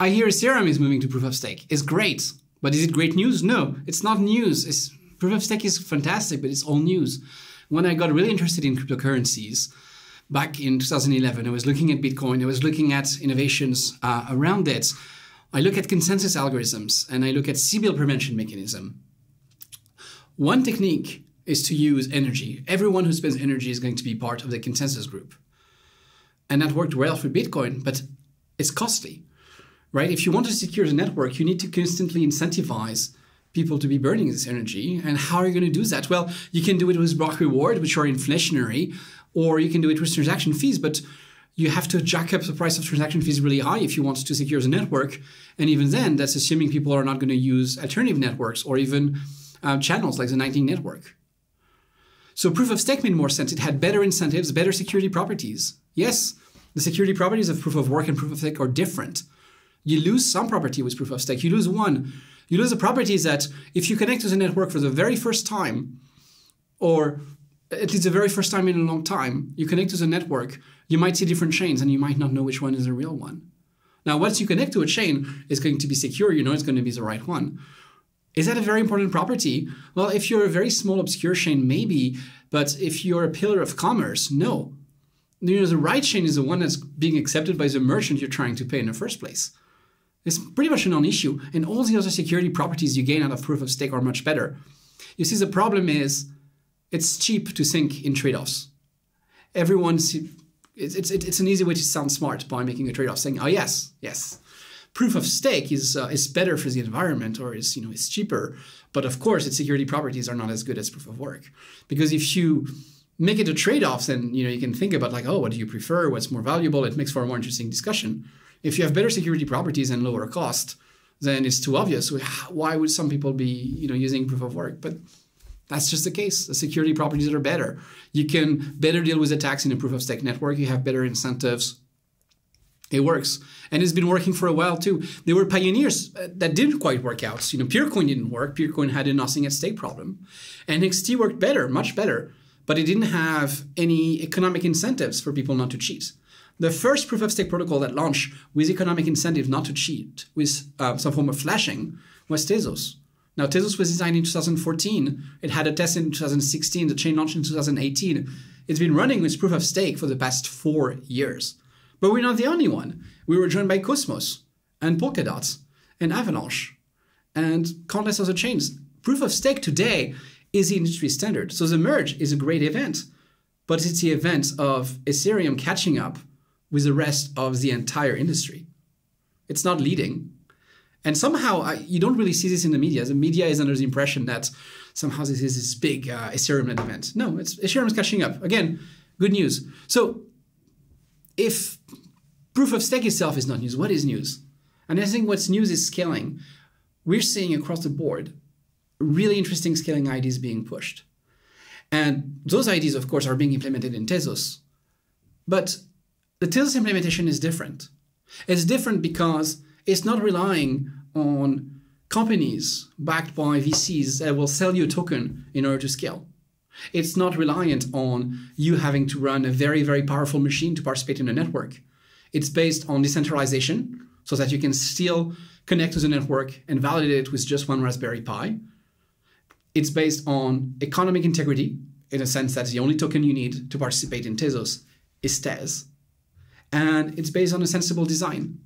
I hear Ethereum is moving to proof of stake. It's great, but is it great news? No, it's not news. It's, proof of stake is fantastic, but it's all news. When I got really interested in cryptocurrencies back in 2011, I was looking at Bitcoin. I was looking at innovations uh, around it. I look at consensus algorithms and I look at Sybil prevention mechanism. One technique is to use energy. Everyone who spends energy is going to be part of the consensus group. And that worked well for Bitcoin, but it's costly, right? If you want to secure the network, you need to constantly incentivize people to be burning this energy. And how are you going to do that? Well, you can do it with block reward, which are inflationary, or you can do it with transaction fees, but you have to jack up the price of transaction fees really high if you want to secure the network. And even then, that's assuming people are not going to use alternative networks or even uh, channels like the Lightning Network. So proof of stake made more sense. It had better incentives, better security properties. Yes, the security properties of proof of work and proof of stake are different. You lose some property with proof of stake. You lose one. You lose the property that if you connect to the network for the very first time, or at least the very first time in a long time, you connect to the network, you might see different chains and you might not know which one is the real one. Now, once you connect to a chain, it's going to be secure, you know it's going to be the right one. Is that a very important property? Well, if you're a very small, obscure chain, maybe, but if you're a pillar of commerce, no. You know, the right chain is the one that's being accepted by the merchant you're trying to pay in the first place. It's pretty much a non issue, and all the other security properties you gain out of proof of stake are much better. You see, the problem is it's cheap to think in trade offs. Everyone's it's, it's, it's an easy way to sound smart by making a trade off, saying, oh, yes, yes, proof of stake is uh, is better for the environment or is you know is cheaper but of course its security properties are not as good as proof of work. Because if you make it a trade-off then you know you can think about like oh what do you prefer? What's more valuable? It makes for a more interesting discussion if you have better security properties and lower cost then it's too obvious why would some people be you know using proof of work but that's just the case. The security properties are better. You can better deal with attacks in a proof of stake network. You have better incentives it works. And it's been working for a while too. There were pioneers uh, that didn't quite work out. You know, Peercoin didn't work. Peercoin had a nothing at stake problem. NXT worked better, much better, but it didn't have any economic incentives for people not to cheat. The first proof of stake protocol that launched with economic incentive not to cheat, with uh, some form of slashing, was Tezos. Now, Tezos was designed in 2014. It had a test in 2016. The chain launched in 2018. It's been running with proof of stake for the past four years. But we're not the only one. We were joined by Cosmos and Polkadot and Avalanche and countless other chains. Proof of stake today is the industry standard. So the merge is a great event, but it's the event of Ethereum catching up with the rest of the entire industry. It's not leading. And somehow I, you don't really see this in the media. The media is under the impression that somehow this is this big uh, Ethereum event. No, it's Ethereum is catching up. Again, good news. So if proof of stake itself is not news, what is news? And I think what's news is scaling. We're seeing across the board really interesting scaling ideas being pushed. And those ideas, of course, are being implemented in Tezos. But the Tezos implementation is different. It's different because it's not relying on companies backed by VCs that will sell you a token in order to scale. It's not reliant on you having to run a very, very powerful machine to participate in a network. It's based on decentralization so that you can still connect to the network and validate it with just one Raspberry Pi. It's based on economic integrity, in a sense that the only token you need to participate in Tezos is Tez. And it's based on a sensible design.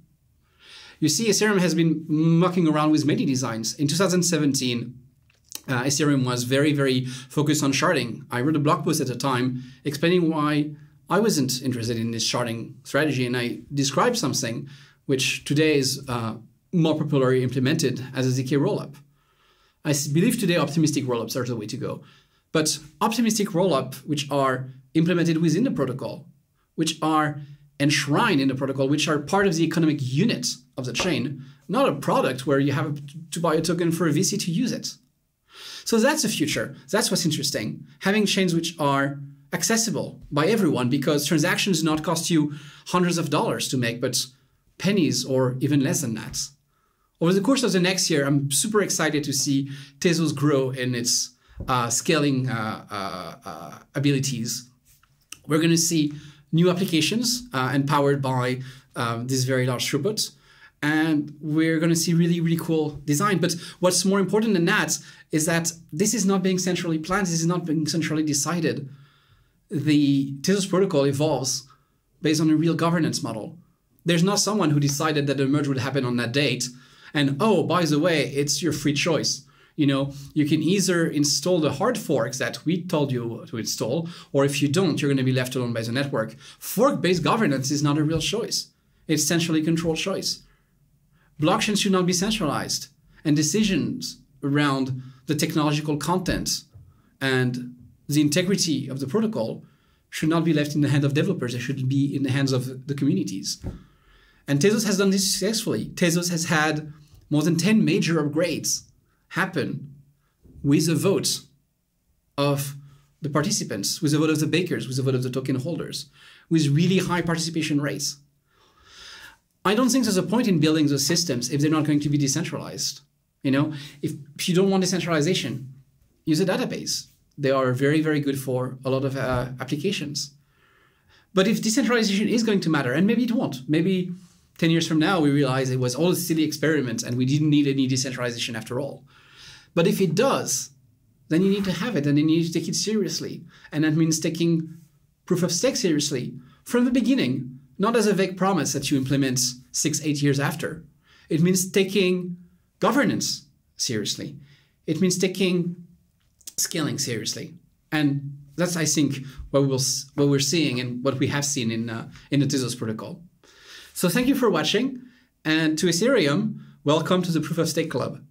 You see, Ethereum has been mucking around with many designs. In 2017, uh, Ethereum was very, very focused on sharding. I wrote a blog post at the time explaining why I wasn't interested in this sharding strategy, and I described something which today is uh, more popularly implemented as a ZK rollup. I believe today optimistic rollups are the way to go. But optimistic rollup, which are implemented within the protocol, which are enshrined in the protocol, which are part of the economic unit of the chain, not a product where you have to buy a token for a VC to use it. So that's the future. That's what's interesting. Having chains which are accessible by everyone because transactions do not cost you hundreds of dollars to make, but pennies or even less than that. Over the course of the next year, I'm super excited to see Tezos grow in its uh, scaling uh, uh, uh abilities. We're going to see new applications uh, empowered by um, this very large throughput. and we're going to see really really cool design. But what's more important than that is that this is not being centrally planned. This is not being centrally decided. The tezos protocol evolves based on a real governance model. There's not someone who decided that the merge would happen on that date. And oh by the way it's your free choice you know you can either install the hard forks that we told you to install or if you don't you're going to be left alone by the network. Fork based governance is not a real choice. It's centrally controlled choice. Blockchain should not be centralized and decisions around the technological content and the integrity of the protocol should not be left in the hands of developers. They should be in the hands of the communities. And tezos has done this successfully. Tezos has had more than 10 major upgrades happen with a vote of the participants, with the vote of the bakers, with the vote of the token holders, with really high participation rates. I don't think there's a point in building those systems if they're not going to be decentralized. You know, if, if you don't want decentralization, use a database. They are very, very good for a lot of uh, applications. But if decentralization is going to matter, and maybe it won't, maybe 10 years from now we realize it was all a silly experiment and we didn't need any decentralization after all. But if it does, then you need to have it and then you need to take it seriously. And that means taking proof of stake seriously from the beginning, not as a vague promise that you implement six, eight years after. It means taking governance seriously. It means taking scaling seriously. And that's, I think, what, we'll, what we're seeing and what we have seen in, uh, in the Tezos protocol. So thank you for watching. And to Ethereum, welcome to the Proof of Stake Club.